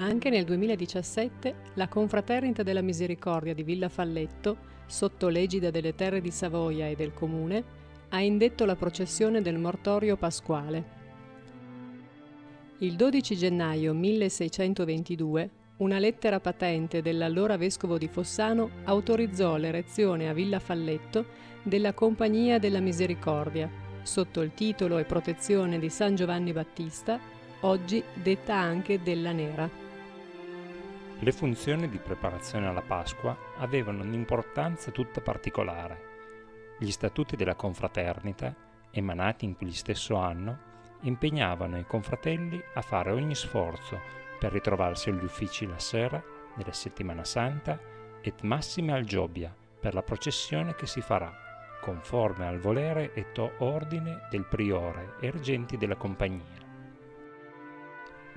Anche nel 2017 la Confraternita della Misericordia di Villa Falletto, sotto l'egida delle Terre di Savoia e del Comune, ha indetto la processione del mortorio pasquale. Il 12 gennaio 1622 una lettera patente dell'allora vescovo di Fossano autorizzò l'erezione a Villa Falletto della Compagnia della Misericordia, sotto il titolo e protezione di San Giovanni Battista, oggi detta anche della Nera. Le funzioni di preparazione alla Pasqua avevano un'importanza tutta particolare. Gli statuti della confraternita, emanati in quegli stesso anno, impegnavano i confratelli a fare ogni sforzo per ritrovarsi agli uffici la sera della settimana santa et massime al Giobia per la processione che si farà, conforme al volere e to ordine del priore e reggenti della compagnia.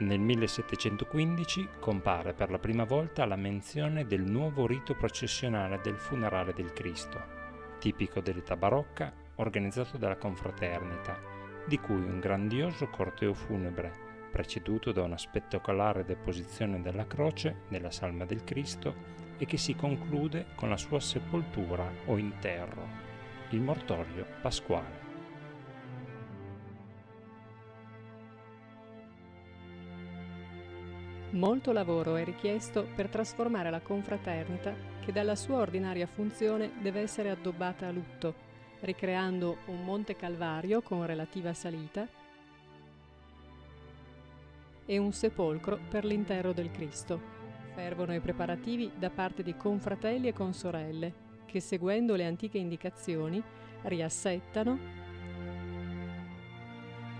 Nel 1715 compare per la prima volta la menzione del nuovo rito processionale del funerale del Cristo, tipico dell'età barocca, organizzato dalla confraternita, di cui un grandioso corteo funebre, preceduto da una spettacolare deposizione della croce nella salma del Cristo e che si conclude con la sua sepoltura o interro, il mortorio pasquale. Molto lavoro è richiesto per trasformare la confraternita, che dalla sua ordinaria funzione deve essere addobbata a lutto, ricreando un Monte Calvario con relativa salita e un sepolcro per l'interro del Cristo. Fervono i preparativi da parte di confratelli e consorelle, che seguendo le antiche indicazioni riassettano,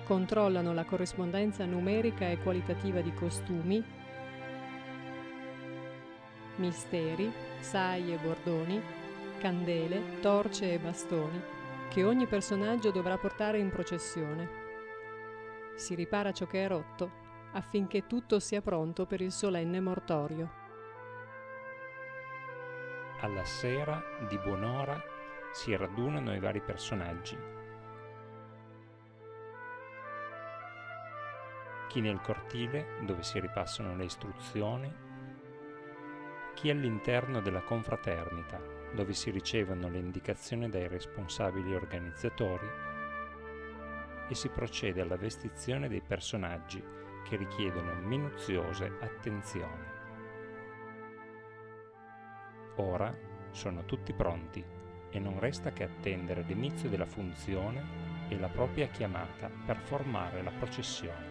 controllano la corrispondenza numerica e qualitativa di costumi, misteri, sai e bordoni, candele, torce e bastoni che ogni personaggio dovrà portare in processione. Si ripara ciò che è rotto affinché tutto sia pronto per il solenne mortorio. Alla sera, di buon'ora, si radunano i vari personaggi. Chi nel cortile, dove si ripassano le istruzioni, chi all'interno della confraternita, dove si ricevono le indicazioni dai responsabili organizzatori e si procede alla vestizione dei personaggi che richiedono minuziose attenzioni. Ora sono tutti pronti e non resta che attendere l'inizio della funzione e la propria chiamata per formare la processione.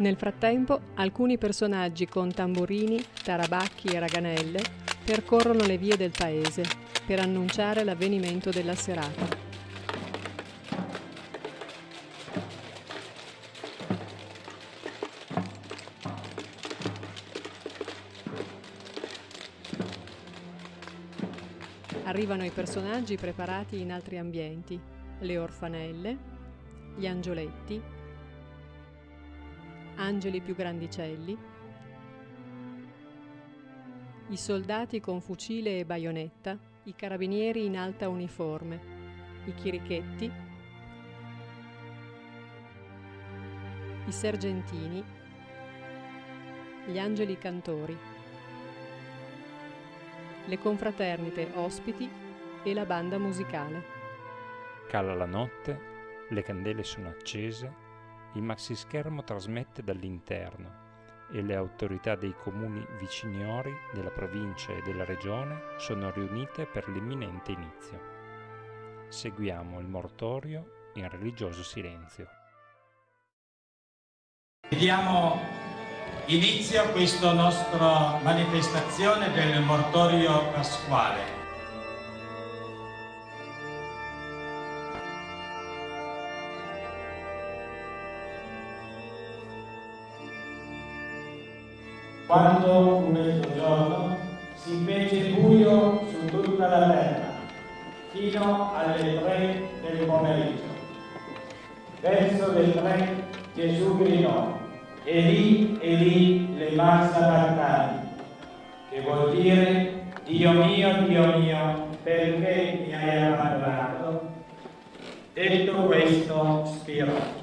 Nel frattempo, alcuni personaggi con tamburini, tarabacchi e raganelle percorrono le vie del paese per annunciare l'avvenimento della serata. Arrivano i personaggi preparati in altri ambienti, le orfanelle, gli angioletti, angeli più grandicelli, i soldati con fucile e baionetta, i carabinieri in alta uniforme, i chirichetti, i sergentini, gli angeli cantori, le confraternite ospiti e la banda musicale. Cala la notte, le candele sono accese il maxischermo trasmette dall'interno e le autorità dei comuni viciniori, della provincia e della regione sono riunite per l'imminente inizio. Seguiamo il mortorio in religioso silenzio. Diamo inizio a questa nostra manifestazione del mortorio pasquale. Quando un mezzogiorno si fece buio su tutta la terra, fino alle tre del pomeriggio. Verso le tre Gesù gridò, Eli, Eli, le massa bartani, che vuol dire, Dio mio, Dio mio, perché mi hai abbandonato? Detto questo, spirò.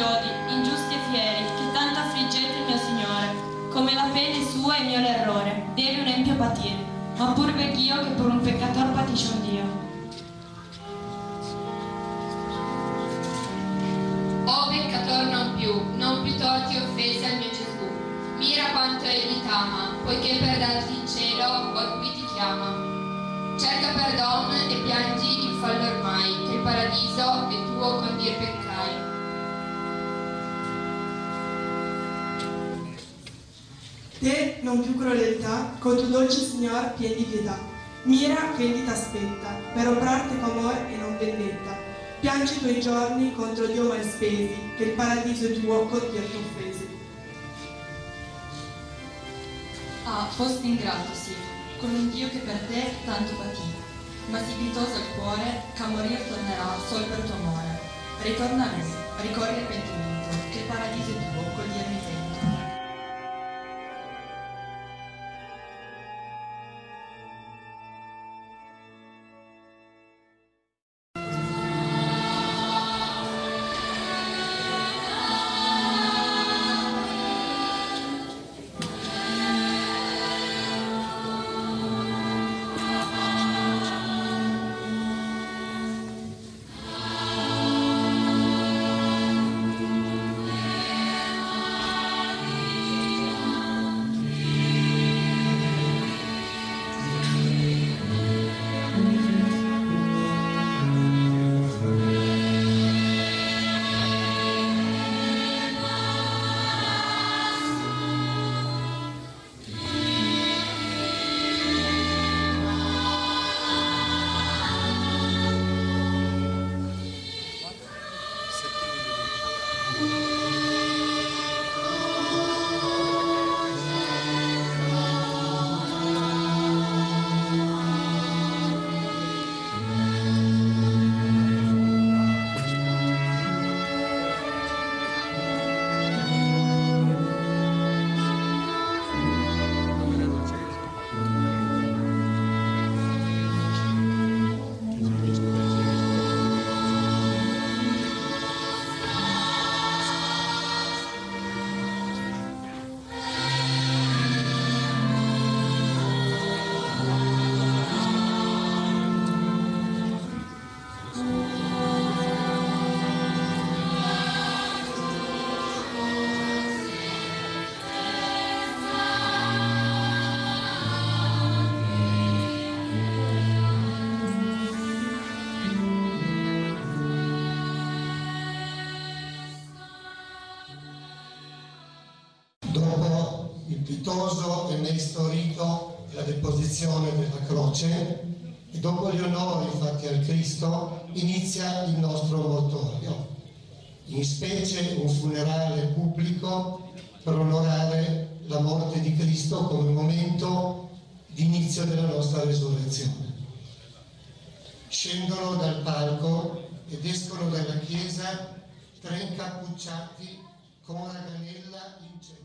Chiodi, ingiusti e fieri, che tanto affliggete mio Signore. Come la pene sua è mio l'errore, deve un empio patire, ma pur vecchio che per un peccator patisce un Dio. O peccator non più, non più torti offese al mio Gesù. Mira quanto egli t'ama, poiché per darti il cielo, or qui ti chiama. Cerca perdon e piangi il fallo ormai, che il paradiso è tuo con dir peccai. Te, non più crudeltà, con tu dolce Signor pien di pietà. Mira che egli t'aspetta, per obrarti con amore e non vendetta. Piangi i tuoi giorni contro Dio mal spesi, che il paradiso tuo con Dio ti offesi. Ah, fosti ingrato, sì, con un Dio che per te tanto pativa, ma si pietoso il cuore, che a morir tornerà sol per tuo amore. Ritorna a lui, ricorri pentimento, che il paradiso è tuo, il pietoso e mesto rito della deposizione della croce e dopo gli onori fatti al Cristo inizia il nostro mortorio, in specie un funerale pubblico per onorare la morte di Cristo come momento di inizio della nostra resurrezione. Scendono dal palco ed escono dalla chiesa tre incappucciati con raganella in centro.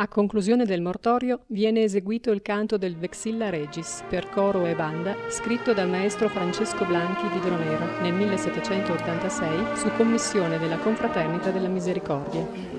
A conclusione del mortorio viene eseguito il canto del Vexilla Regis per coro e banda, scritto dal maestro Francesco Blanchi di Dronero nel 1786 su commissione della Confraternita della Misericordia.